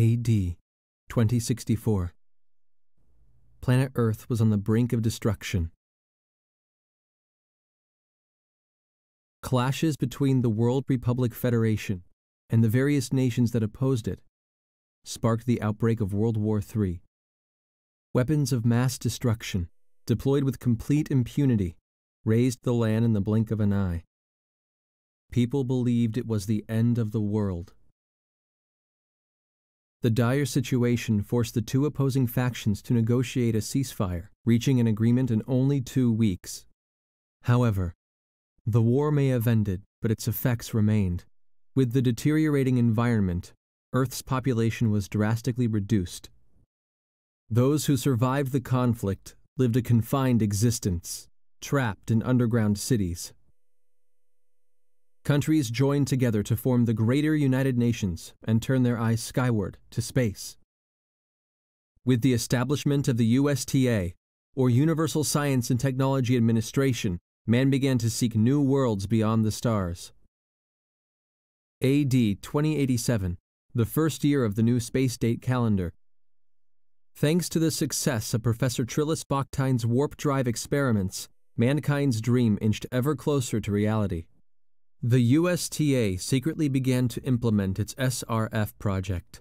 AD 2064. Planet Earth was on the brink of destruction. Clashes between the World Republic Federation and the various nations that opposed it sparked the outbreak of World War III. Weapons of mass destruction, deployed with complete impunity, razed the land in the blink of an eye. People believed it was the end of the world. The dire situation forced the two opposing factions to negotiate a ceasefire, reaching an agreement in only two weeks. However, the war may have ended, but its effects remained. With the deteriorating environment, Earth's population was drastically reduced. Those who survived the conflict lived a confined existence, trapped in underground cities. Countries joined together to form the Greater United Nations and turn their eyes skyward to space. With the establishment of the USTA, or Universal Science and Technology Administration, man began to seek new worlds beyond the stars. AD 2087, the first year of the new space date calendar. Thanks to the success of Professor Trillas Bachtein's warp drive experiments, mankind's dream inched ever closer to reality. The USTA secretly began to implement its SRF project,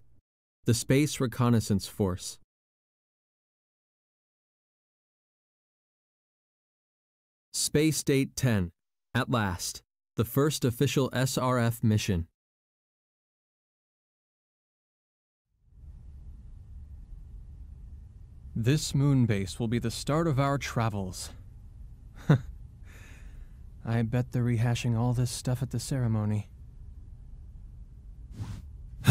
the Space Reconnaissance Force. Space Date 10, at last, the first official SRF mission. This moon base will be the start of our travels. I bet they're rehashing all this stuff at the ceremony.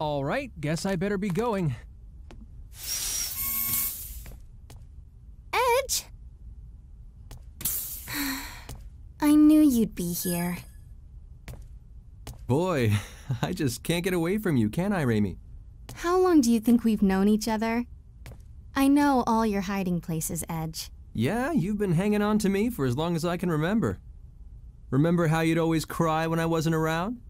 all right, guess I better be going. Edge? I knew you'd be here. Boy, I just can't get away from you, can I, Reimi? How long do you think we've known each other? I know all your hiding places, Edge. Yeah, you've been hanging on to me for as long as I can remember. Remember how you'd always cry when I wasn't around?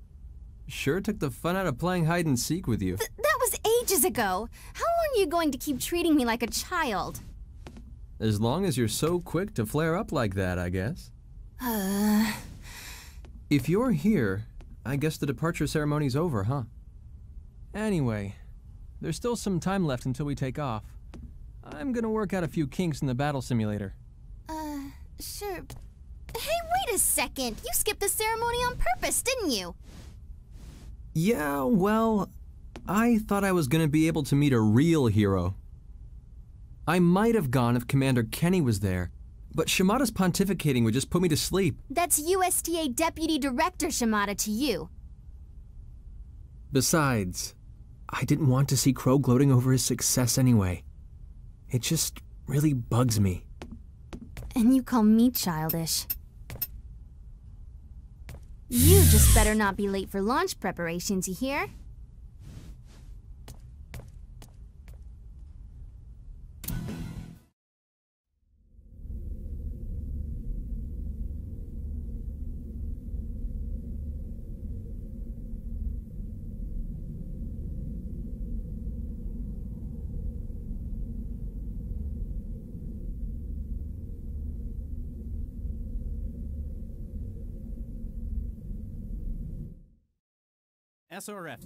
Sure took the fun out of playing hide and seek with you. Th that was ages ago. How long are you going to keep treating me like a child? As long as you're so quick to flare up like that, I guess. Uh... If you're here, I guess the departure ceremony's over, huh? Anyway, there's still some time left until we take off. I'm gonna work out a few kinks in the battle simulator. Uh, sure. Hey, wait a second! You skipped the ceremony on purpose, didn't you? Yeah, well, I thought I was gonna be able to meet a real hero. I might have gone if Commander Kenny was there, but Shimada's pontificating would just put me to sleep. That's USTA Deputy Director Shimada to you. Besides, I didn't want to see Crowe gloating over his success anyway. It just really bugs me. And you call me childish. You just better not be late for launch preparations, you hear? SRF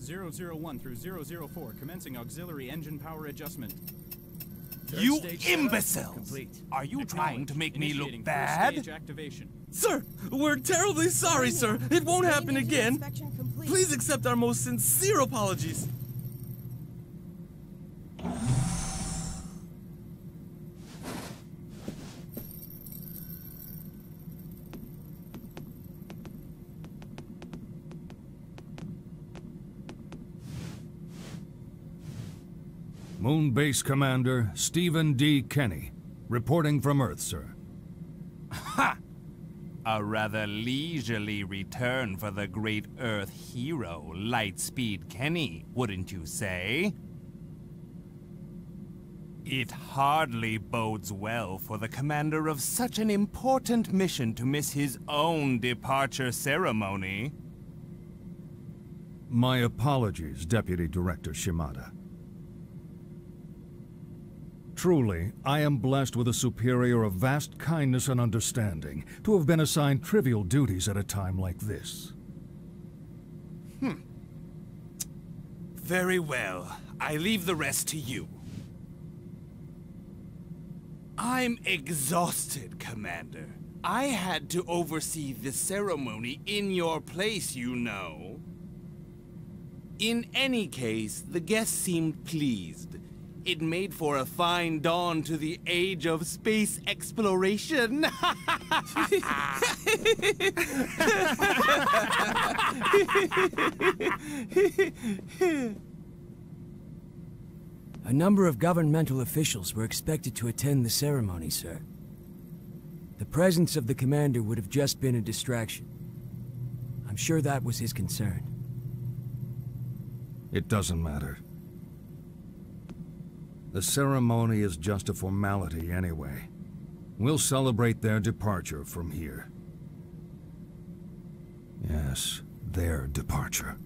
001 through 004, commencing auxiliary engine power adjustment. Third You stage imbeciles! Complete. Are you trying to make me look bad? activation. Sir, we're terribly sorry, sir. It won't happen again. Please accept our most sincere apologies. Moonbase Commander Stephen D. Kenny, reporting from Earth, sir. Ha! A rather leisurely return for the great Earth hero, Lightspeed Kenny, wouldn't you say? It hardly bodes well for the commander of such an important mission to miss his own departure ceremony. My apologies, Deputy Director Shimada. Truly, I am blessed with a superior of vast kindness and understanding to have been assigned trivial duties at a time like this. Hmm. Very well. I leave the rest to you. I'm exhausted, Commander. I had to oversee the ceremony in your place, you know. In any case, the guests seemed pleased. It made for a fine dawn to the age of space exploration. A number of governmental officials were expected to attend the ceremony, sir. The presence of the commander would have just been a distraction. I'm sure that was his concern. It doesn't matter. The ceremony is just a formality anyway. We'll celebrate their departure from here. Yes, their departure.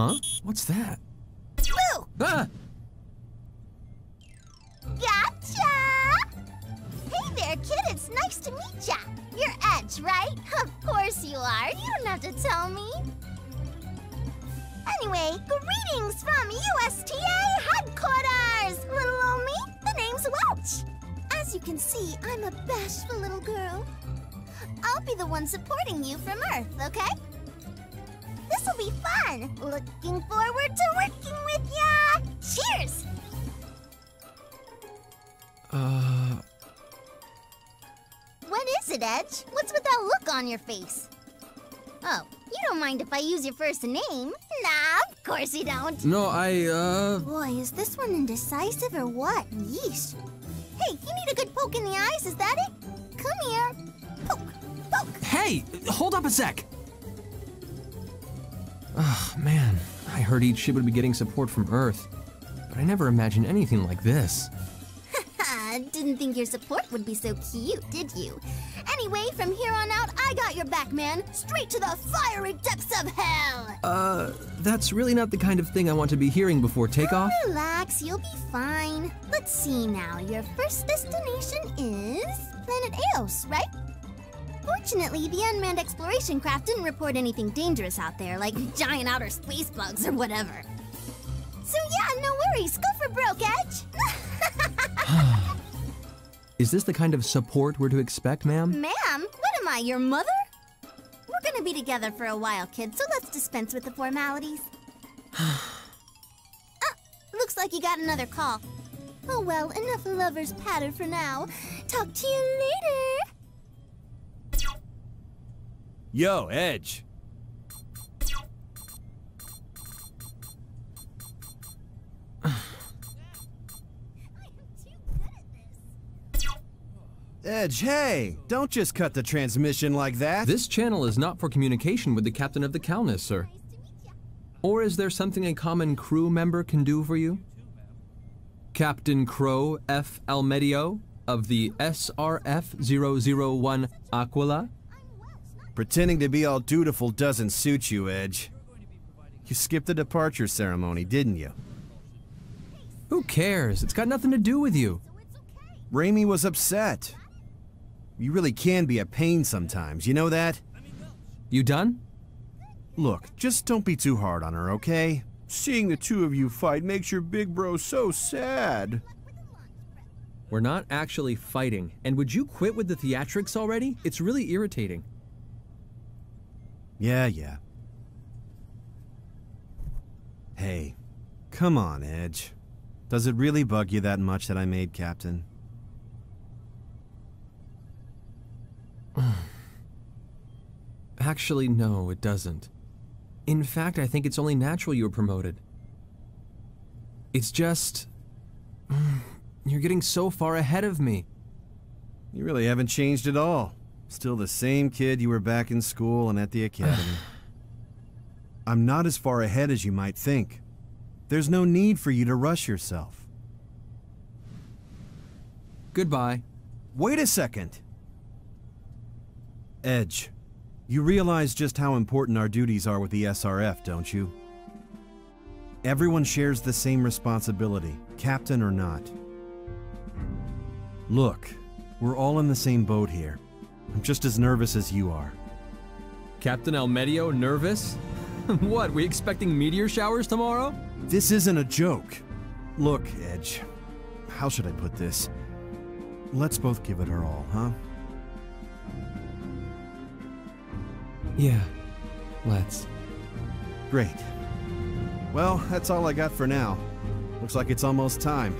Huh? What's that? On your face? Oh, you don't mind if I use your first name? Nah, of course you don't. no, I, uh. Boy, is this one indecisive or what? Yeesh. Hey, you need a good poke in the eyes, is that it? Come here. Poke, poke. Hey, hold up a sec. Ugh, man, I heard each ship would be getting support from Earth, but I never imagined anything like this. Didn't think your support would be so cute, did you? Anyway, from here on out, I got your back, man. Straight to the fiery depths of hell. Uh, that's really not the kind of thing I want to be hearing before takeoff. Relax, you'll be fine. Let's see now. Your first destination is planet Eos, right? Fortunately, the unmanned exploration craft didn't report anything dangerous out there, like giant outer space bugs or whatever. So yeah, no worries. Go for broke, Edge. Is this the kind of support we're to expect, ma'am? Ma'am, what am I, your mother? We're gonna be together for a while, kid, so let's dispense with the formalities. ah, looks like you got another call. Oh well, enough lovers patter for now. Talk to you later. Yo, Edge. Edge, hey! Don't just cut the transmission like that! This channel is not for communication with the captain of the Calnus, sir. Or is there something a common crew member can do for you? Captain Crowe F. Almedio of the SRF 001 Aquila? Pretending to be all dutiful doesn't suit you, Edge. You skipped the departure ceremony, didn't you? Who cares? It's got nothing to do with you. Reimi was upset. You really can be a pain sometimes, you know that? You done? Look, just don't be too hard on her, okay? Seeing the two of you fight makes your big bro so sad. We're not actually fighting. And would you quit with the theatrics already? It's really irritating. Yeah, yeah. Hey, come on, Edge. Does it really bug you that much that I made captain? Actually, no, it doesn't. In fact, I think it's only natural you were promoted. It's just. You're getting so far ahead of me. You really haven't changed at all. Still the same kid you were back in school and at the academy. I'm not as far ahead as you might think. There's no need for you to rush yourself. Goodbye. Wait a second. Edge, you realize just how important our duties are with the SRF, don't you? Everyone shares the same responsibility, captain or not. Look, we're all in the same boat here. I'm just as nervous as you are. Captain Almedio nervous? what, we expecting meteor showers tomorrow? This isn't a joke. Look, Edge, how should I put this? Let's both give it our all, huh? Yeah, let's. Great. Well, that's all I got for now. Looks like it's almost time.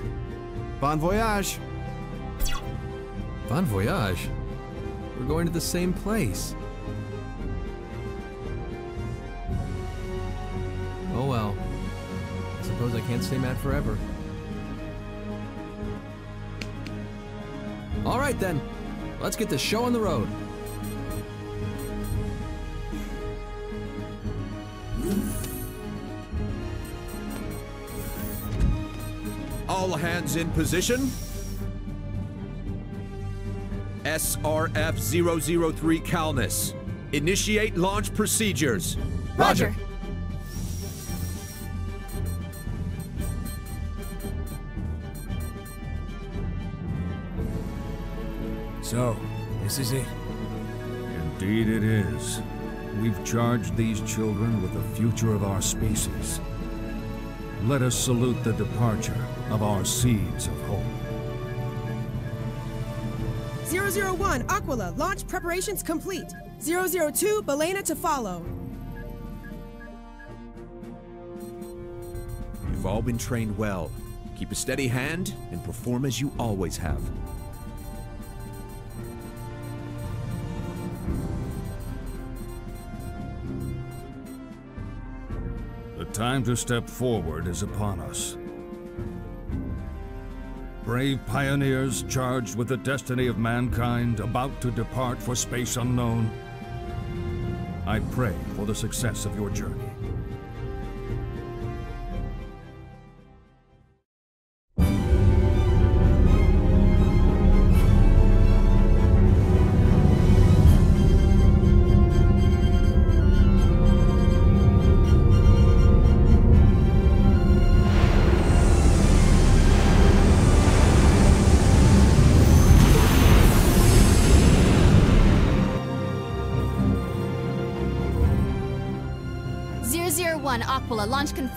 Bon voyage! Bon voyage. We're going to the same place. Oh well. I suppose I can't stay mad forever. All right then. Let's get the show on the road. All hands in position. SRF 003 Calnus. Initiate launch procedures. Roger. So, this is it. Indeed it is. We've charged these children with the future of our species. Let us salute the departure of our seeds of hope. 001, Aquila, launch preparations complete. 002, Belena to follow. You've all been trained well. Keep a steady hand and perform as you always have. Time to step forward is upon us. Brave pioneers charged with the destiny of mankind about to depart for space unknown. I pray for the success of your journey.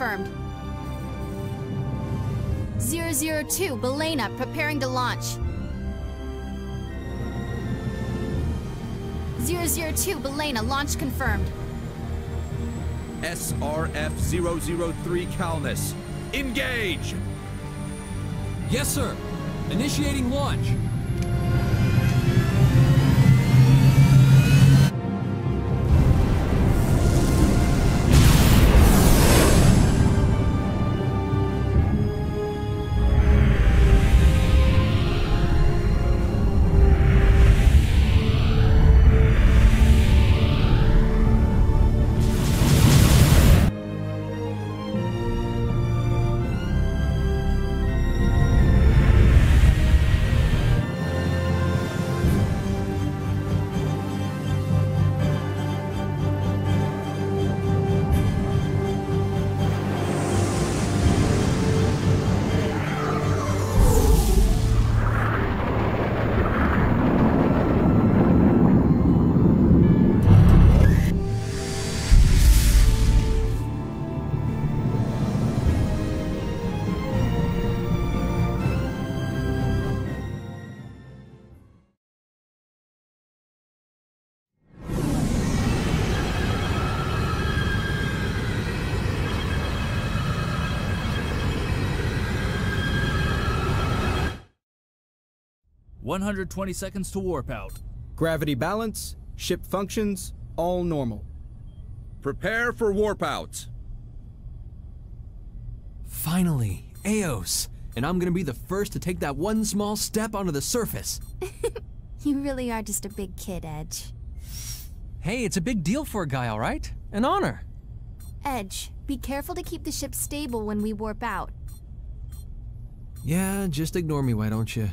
Confirmed. Zero zero two Belena, preparing to launch. Zero zero two Belena, launch confirmed. SRF 003 Calnus. Engage! Yes, sir. Initiating launch. One hundred twenty seconds to warp out. Gravity balance, ship functions, all normal. Prepare for warp out. Finally, Eos. And I'm gonna be the first to take that one small step onto the surface. You really are just a big kid, Edge. Hey, it's a big deal for a guy, all right? An honor. Edge, be careful to keep the ship stable when we warp out. Yeah, just ignore me, why don't you?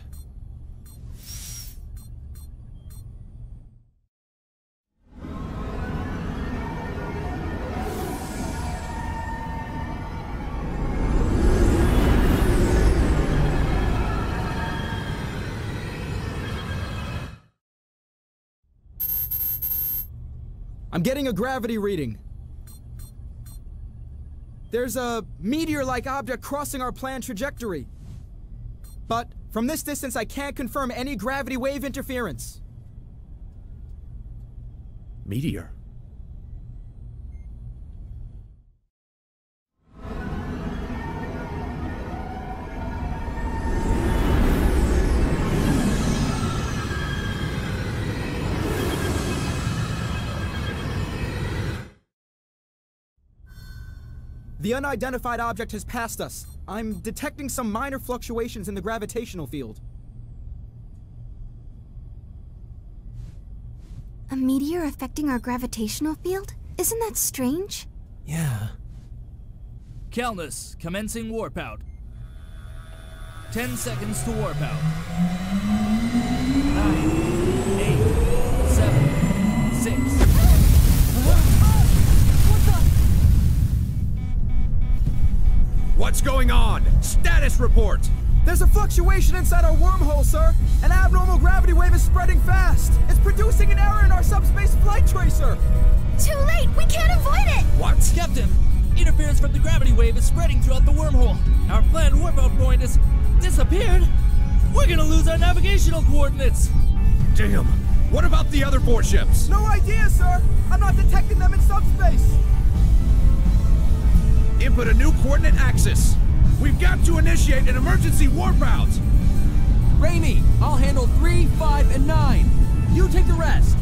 I'm getting a gravity reading. There's a meteor-like object crossing our planned trajectory. But from this distance, I can't confirm any gravity wave interference. Meteor. The unidentified object has passed us. I'm detecting some minor fluctuations in the gravitational field. A meteor affecting our gravitational field? Isn't that strange? Yeah. Calnus, commencing warp out. Ten seconds to warp out. What's going on? Status report! There's a fluctuation inside our wormhole, sir. An abnormal gravity wave is spreading fast. It's producing an error in our subspace flight tracer. Too late! We can't avoid it! What? Captain, interference from the gravity wave is spreading throughout the wormhole. Our planned warp out point has disappeared. We're gonna lose our navigational coordinates. Damn! What about the other four ships? No idea, sir. I'm not detecting them in subspace. Input a new coordinate axis. We've got to initiate an emergency warp out. Reimi, I'll handle 3, 5, and 9. You take the rest.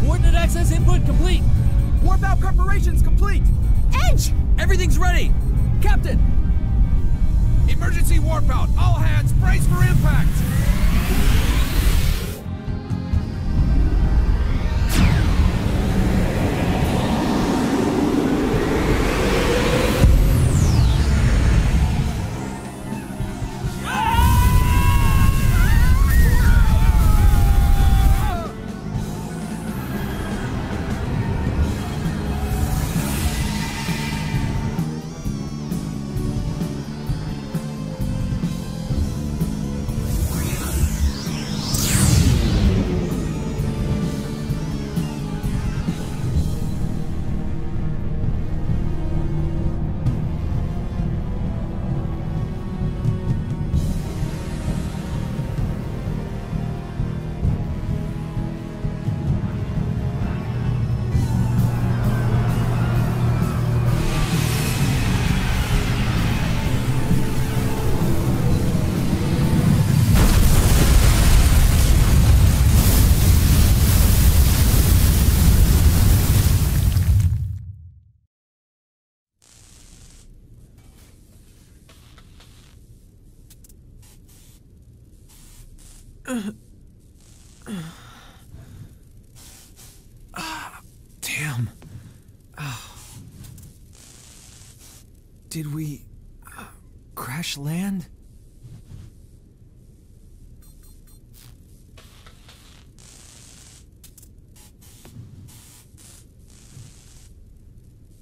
Coordinate access input complete. Warp out preparations complete. Edge! Everything's ready. Captain! Emergency warp out. All hands, brace for impact. Did we crash land?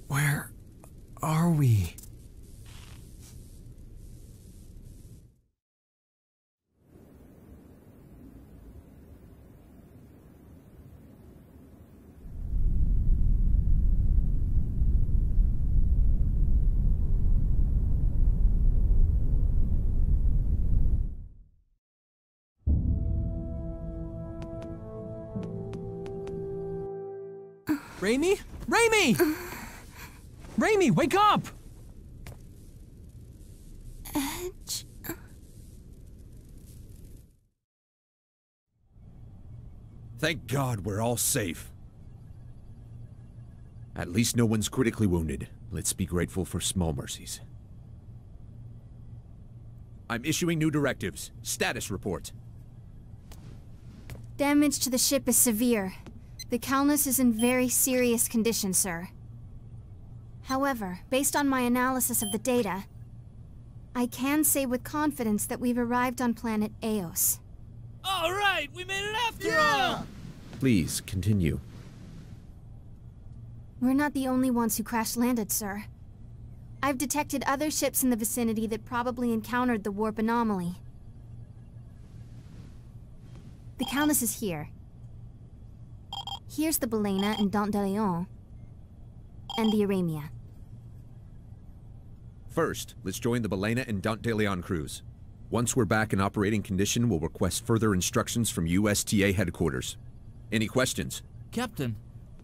Where are we? Reimi? Reimi! Reimi, wake up! Edge. Thank God we're all safe. At least no one's critically wounded. Let's be grateful for small mercies. I'm issuing new directives. Status report. Damage to the ship is severe. The Calnus is in very serious condition, sir. However, based on my analysis of the data, I can say with confidence that we've arrived on planet Eos. All right, we made it after all. Please, continue. We're not the only ones who crash landed, sir. I've detected other ships in the vicinity that probably encountered the warp anomaly. The Countess is here. Here's the Belena and Dantalion. And the Aramia. First, let's join the Belena and Dantalion crews. Once we're back in operating condition, we'll request further instructions from USTA headquarters. Any questions? Captain,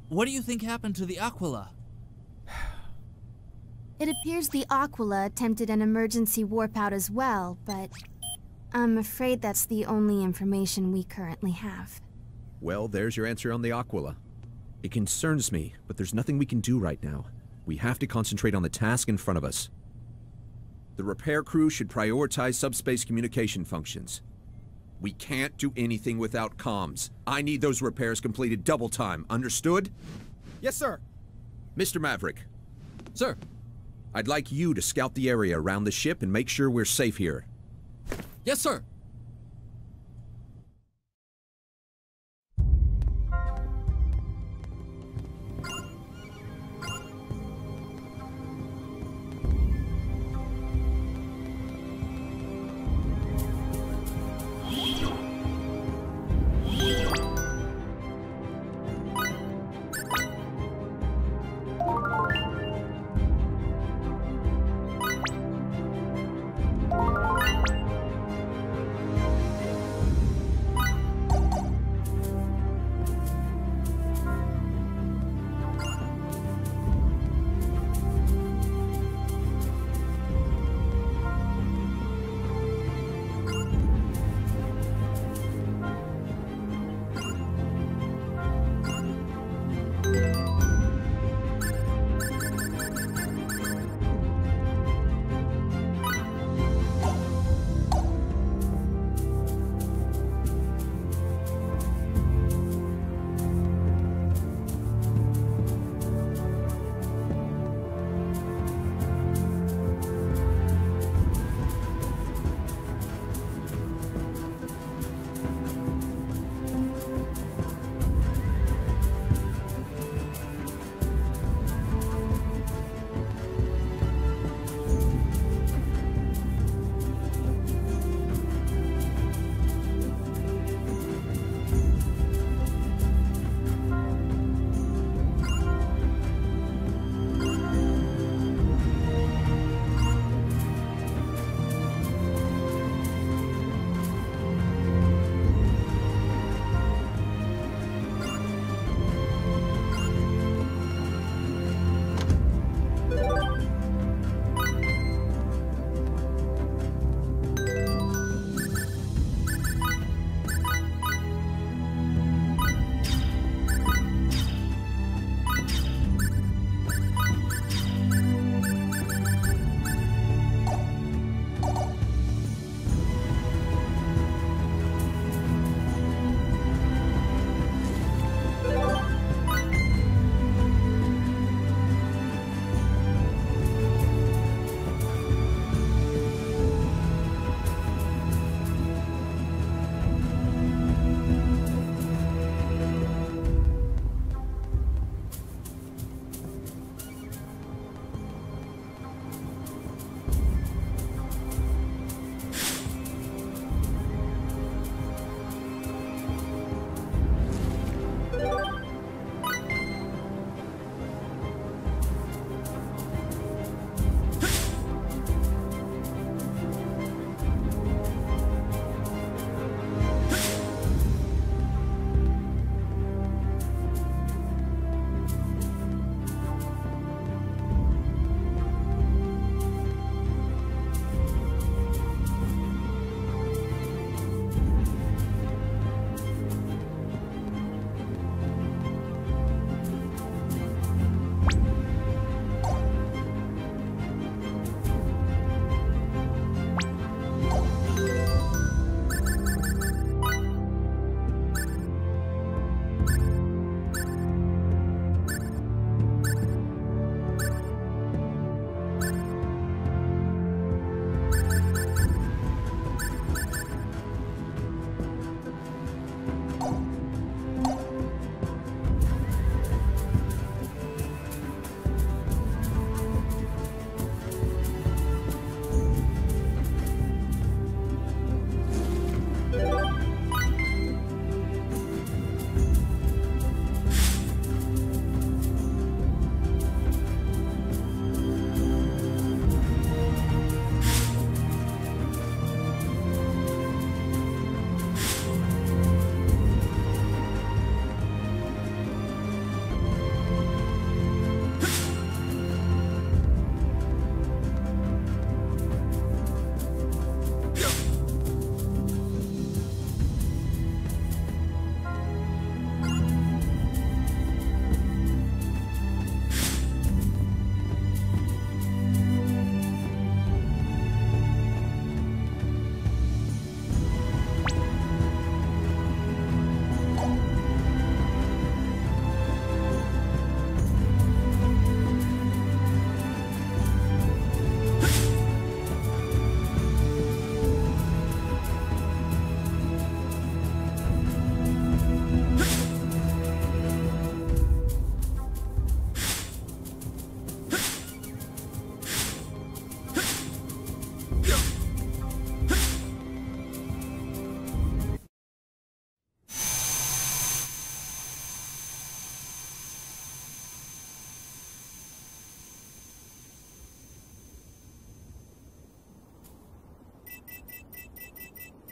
what do you think happened to the Aquila? It appears the Aquila attempted an emergency warp out as well, but I'm afraid that's the only information we currently have. Well, there's your answer on the Aquila. It concerns me, but there's nothing we can do right now. We have to concentrate on the task in front of us. The repair crew should prioritize subspace communication functions. We can't do anything without comms. I need those repairs completed double time, understood? Yes, sir. Mr. Maverick. Sir. I'd like you to scout the area around the ship and make sure we're safe here. Yes, sir.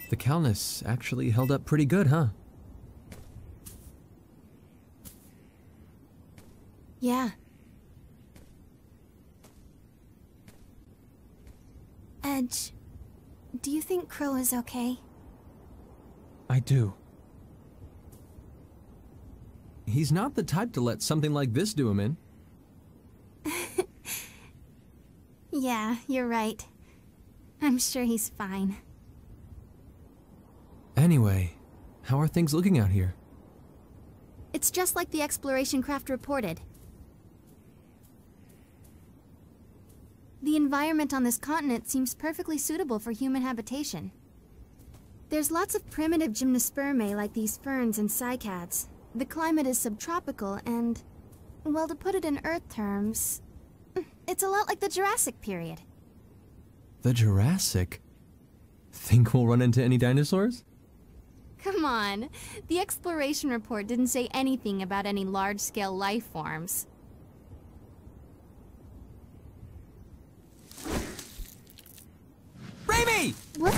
The Calnus actually held up pretty good, huh? Yeah. Edge, do you think Crowe is okay? I do. He's not the type to let something like this do him in. Yeah, you're right. I'm sure he's fine. Anyway, how are things looking out here? It's just like the exploration craft reported. The environment on this continent seems perfectly suitable for human habitation. There's lots of primitive gymnospermae like these ferns and cycads. The climate is subtropical and, well, to put it in Earth terms, it's a lot like the Jurassic period. The Jurassic? Think we'll run into any dinosaurs? Come on, the exploration report didn't say anything about any large-scale life forms. Reimi! What?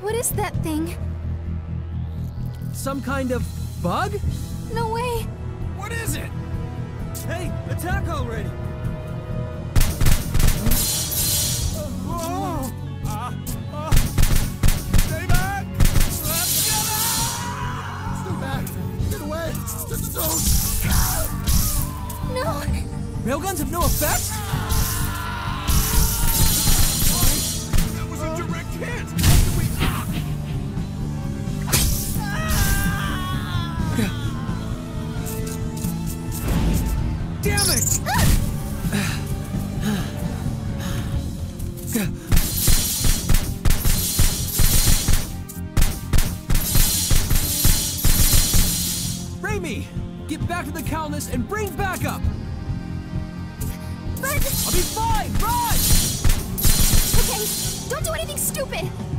What is that thing? Some kind of bug? No way! What is it? Hey, attack already! No! Railguns have no effect? That was a direct hit! The and bring backup! But... I'll be fine! Run! Okay, don't do anything stupid!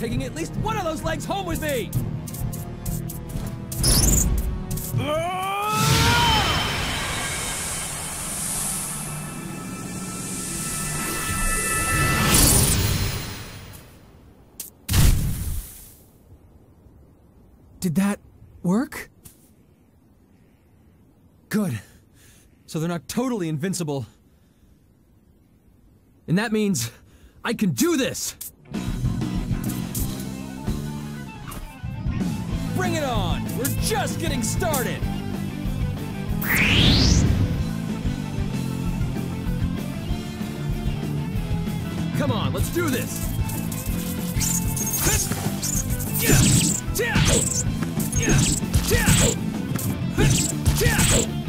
Taking at least one of those legs home with me! Did that work? Good. So they're not totally invincible. And that means I can do this! Bring it on! We're just getting started! Come on, let's do this! All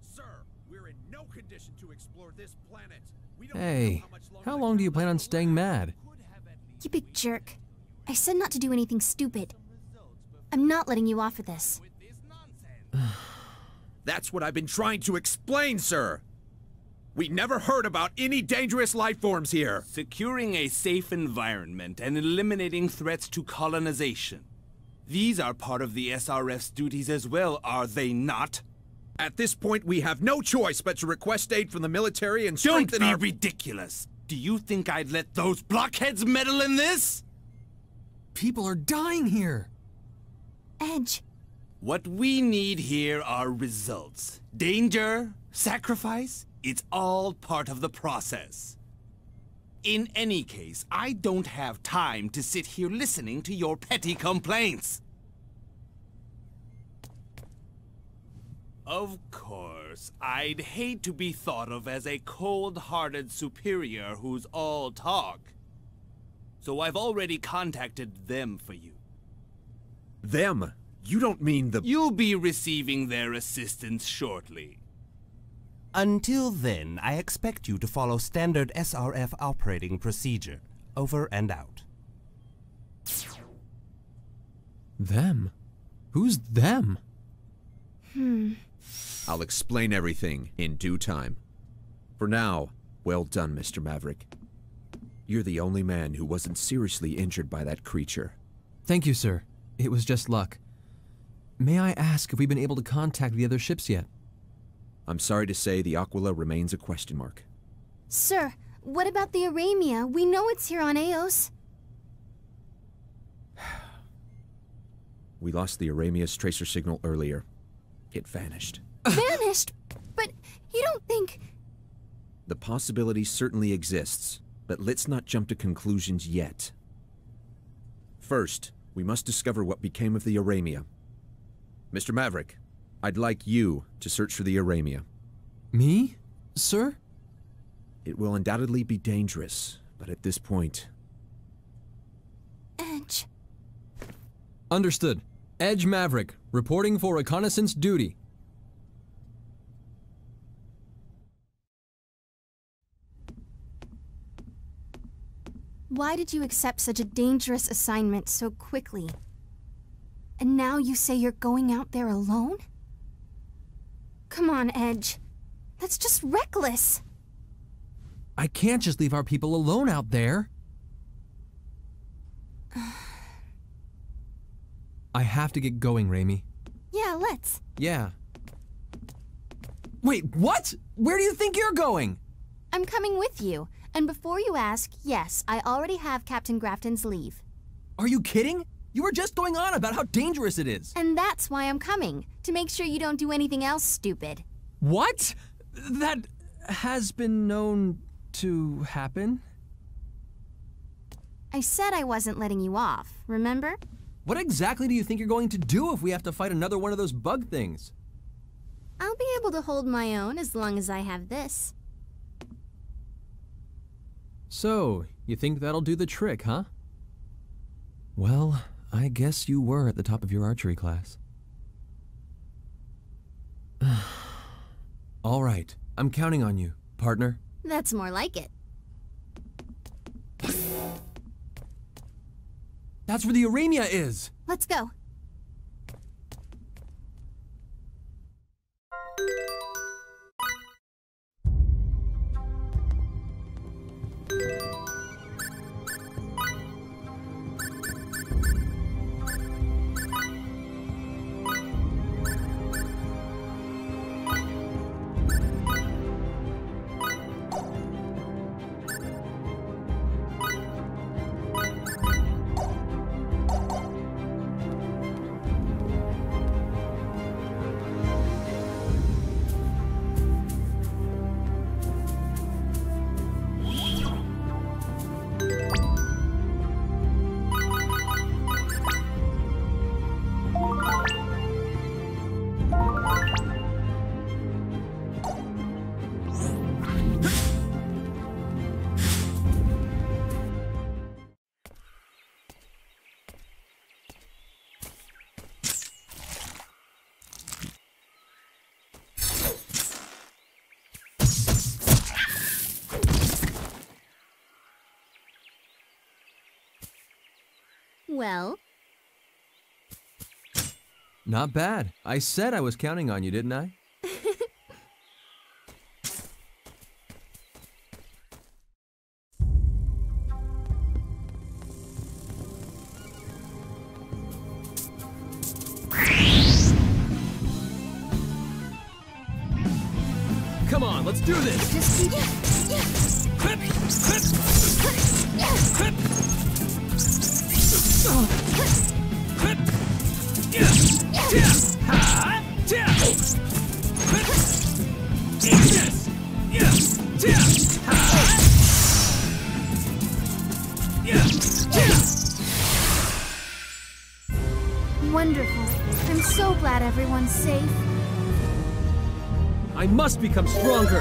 Sir, we're in no condition to explore this planet. We don't Hey, how long do you plan on staying mad? You big jerk. I said not to do anything stupid. I'm not letting you off of this. That's what I've been trying to explain, sir. We never heard about any dangerous life forms here. Securing a safe environment and eliminating threats to colonization. These are part of the SRF's duties as well, are they not? At this point, we have no choice but to request aid from the military and Don't strengthen be our... ridiculous! Do you think I'd let those blockheads meddle in this? People are dying here! Edge. What we need here are results. Danger, sacrifice, it's all part of the process. In any case, I don't have time to sit here listening to your petty complaints. Of course, I'd hate to be thought of as a cold-hearted superior who's all talk. So I've already contacted them for you. Them? You don't mean the... You'll be receiving their assistance shortly. Until then, I expect you to follow standard SRF operating procedure. Over and out. Them? Who's them? Hmm. I'll explain everything in due time. For now, well done, Mr. Maverick. You're the only man who wasn't seriously injured by that creature. Thank you, sir. It was just luck. May I ask if we've been able to contact the other ships yet? I'm sorry to say the Aquila remains a question mark. Sir, what about the Aramia? We know it's here on Eos. We lost the Aramia's tracer signal earlier. It vanished. Vanished? But you don't think... The possibility certainly exists, but let's not jump to conclusions yet. First, we must discover what became of the Aramia. Mr. Maverick, I'd like you to search for the Aramia. Me? Sir? It will undoubtedly be dangerous, but at this point... Edge. Understood. Edge Maverick, reporting for reconnaissance duty. Why did you accept such a dangerous assignment so quickly? And now you say you're going out there alone? Come on, Edge. That's just reckless. I can't just leave our people alone out there. I have to get going, Reimi. Yeah, let's. Yeah. Wait, what? Where do you think you're going? I'm coming with you. And before you ask, yes, I already have Captain Grafton's leave. Are you kidding? You were just going on about how dangerous it is. And that's why I'm coming, to make sure you don't do anything else stupid. What? That has been known to happen? I said I wasn't letting you off, remember? What exactly do you think you're going to do if we have to fight another one of those bug things? I'll be able to hold my own as long as I have this. So, you think that'll do the trick, huh? Well, I guess you were at the top of your archery class. All right, I'm counting on you, partner. That's more like it. That's where the Aramia is! Let's go. Not bad. I said I was counting on you, didn't I? Wonderful. I'm so glad everyone's safe. I must become stronger!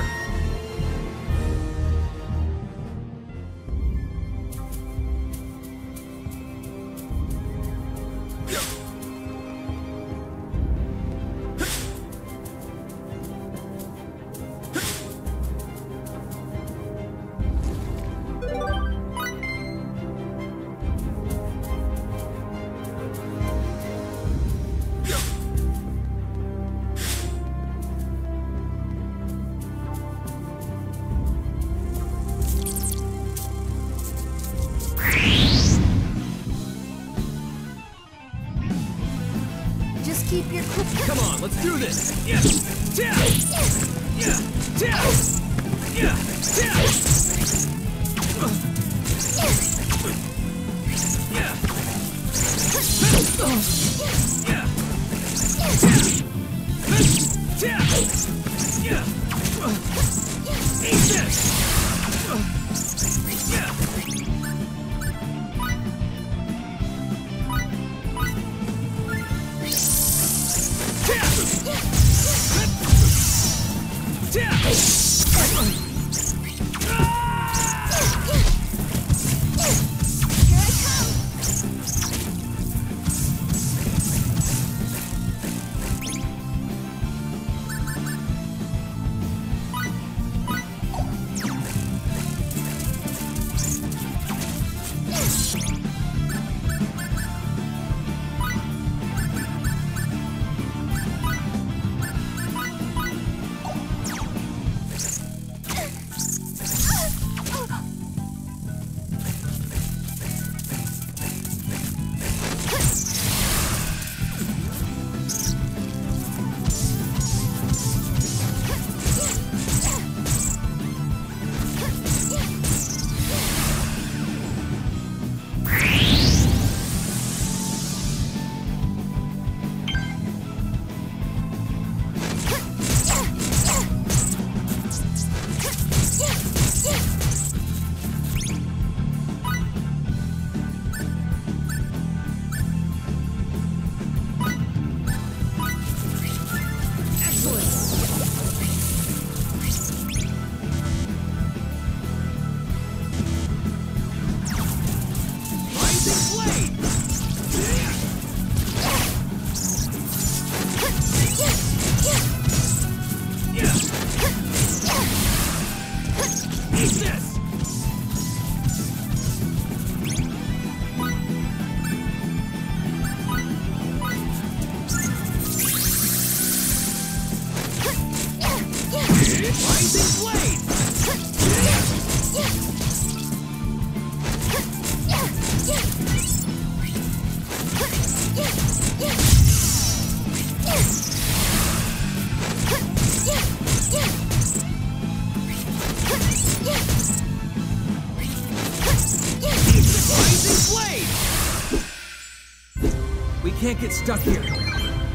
Get stuck here.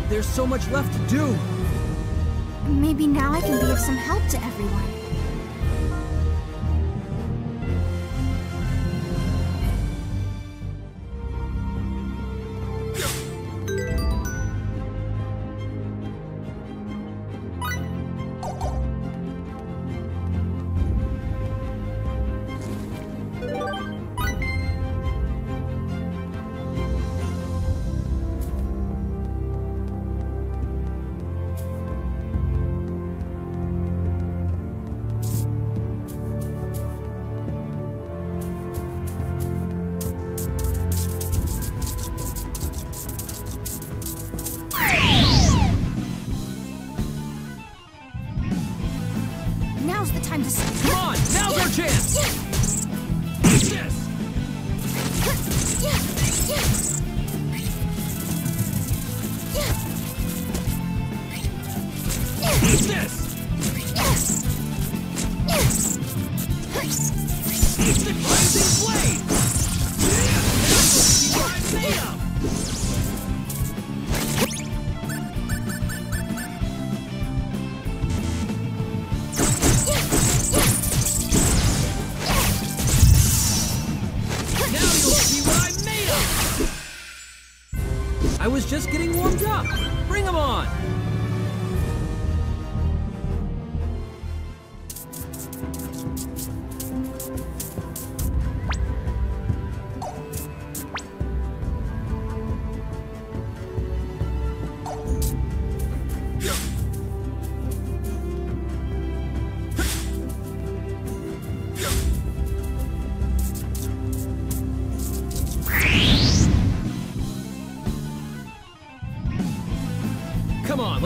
There's so much left to do. Maybe now I can be of some help to everyone.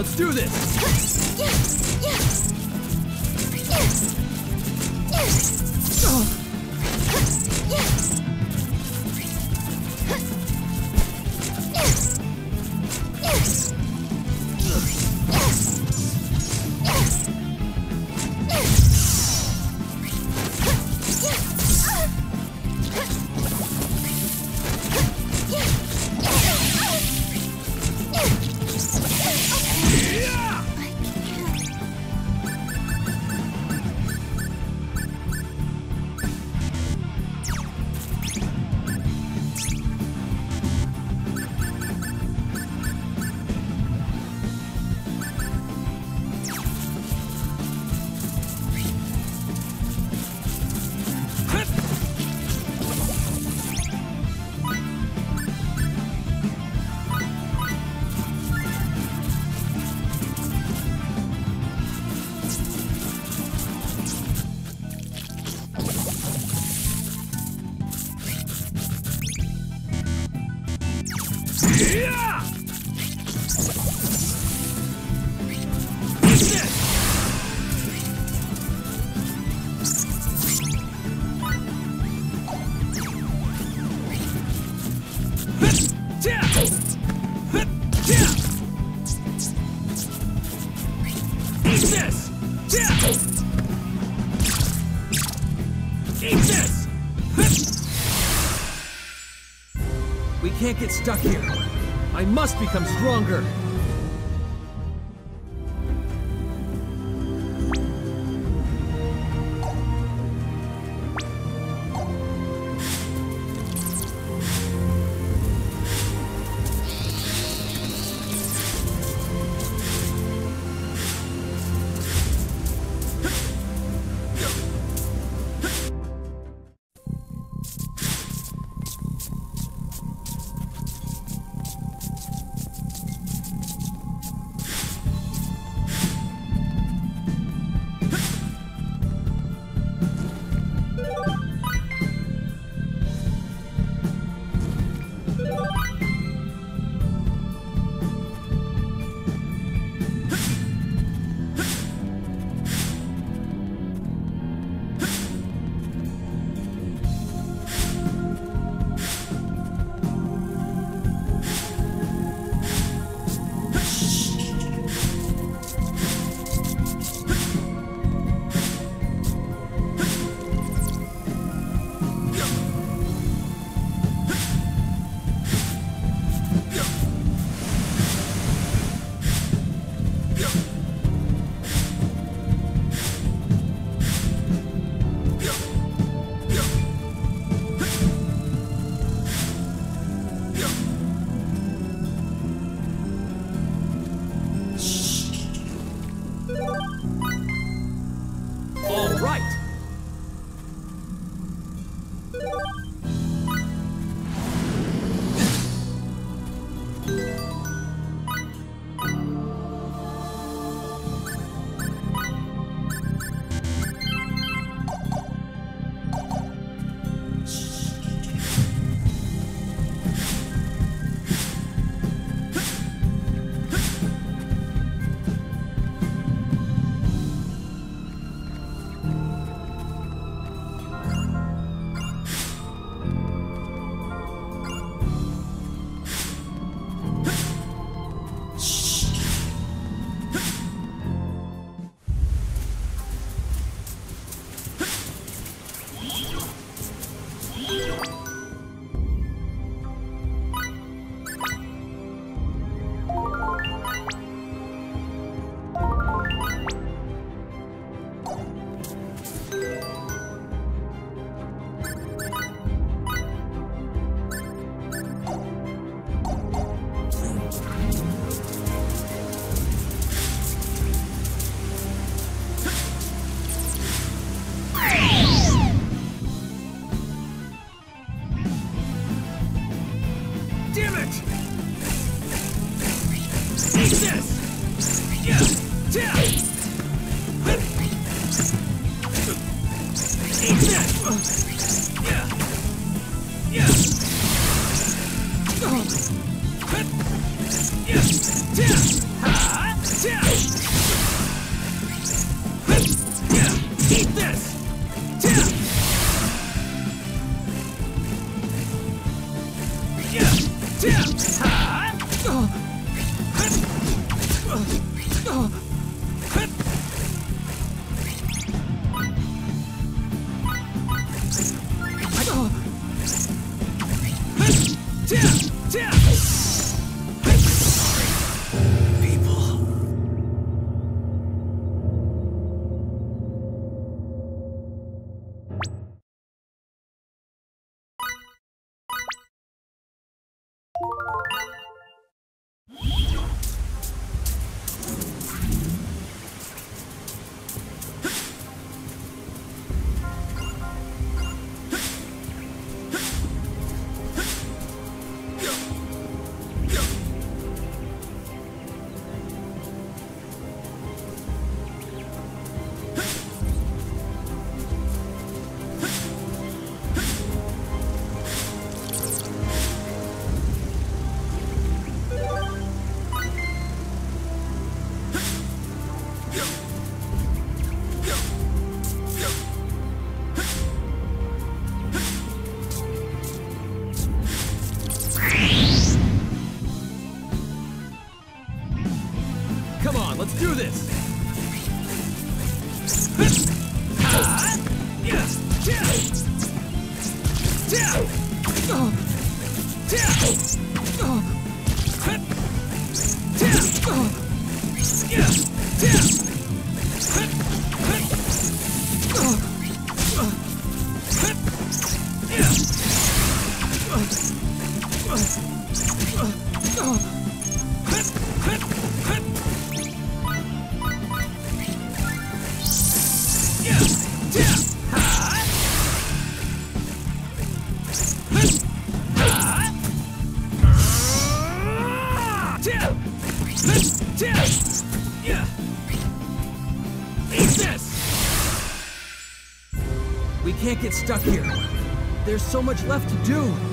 Let's do this! get stuck here. I must become stronger. Get stuck here. There's so much left to do.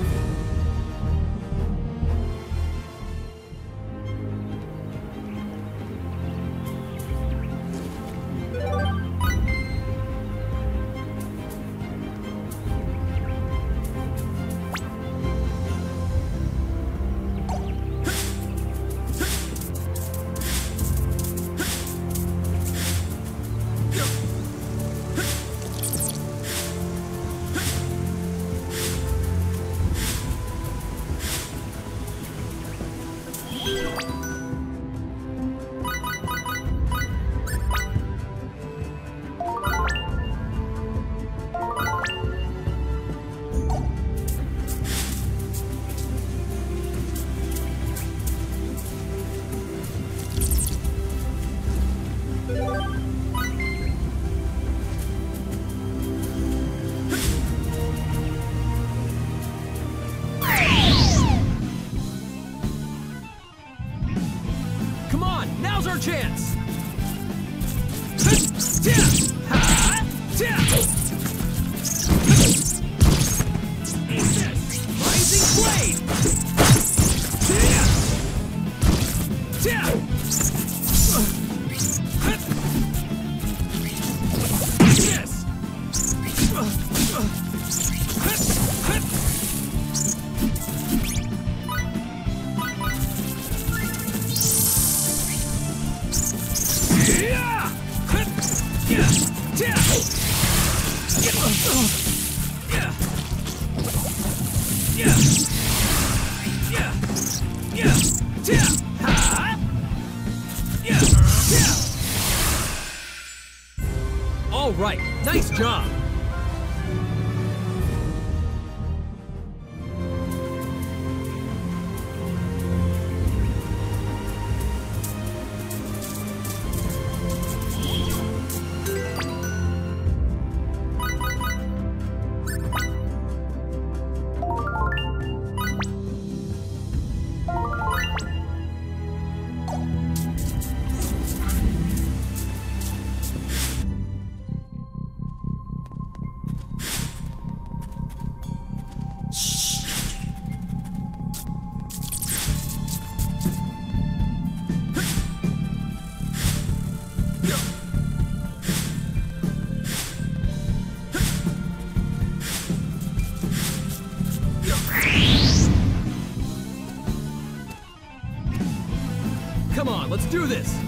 Come on, let's do this!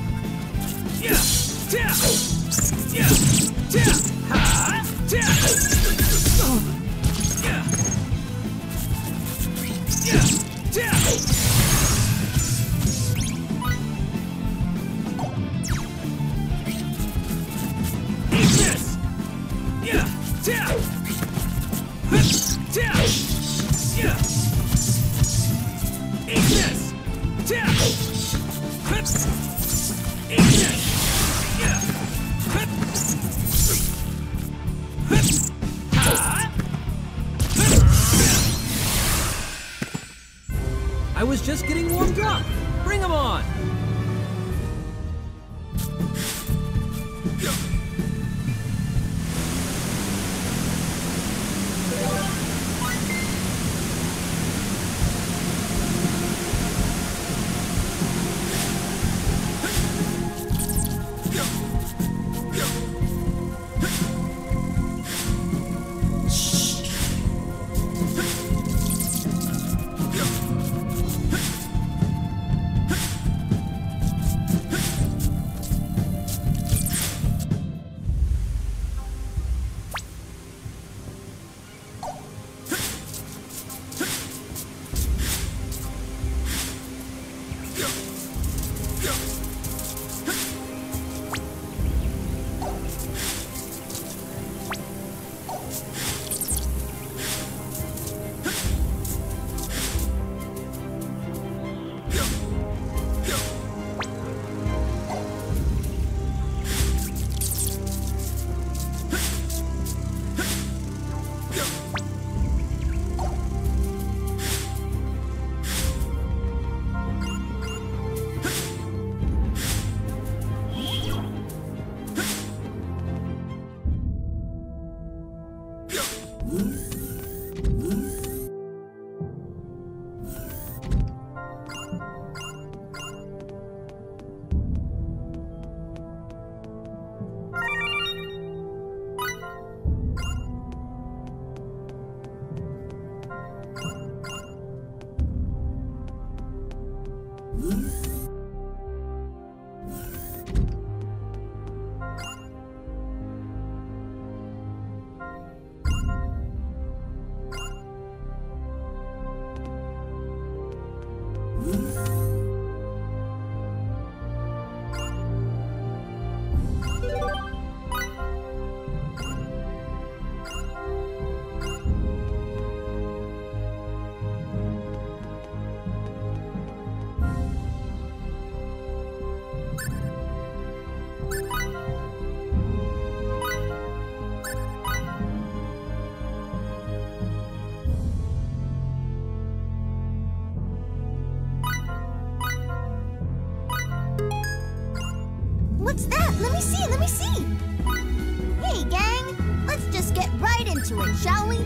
Into it, shall we?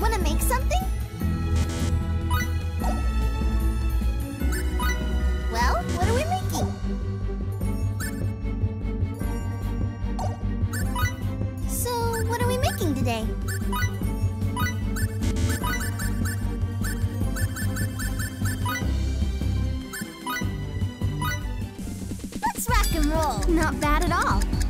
Wanna make something? Well, what are we making? So, what are we making today? Let's rock and roll. Not bad at all.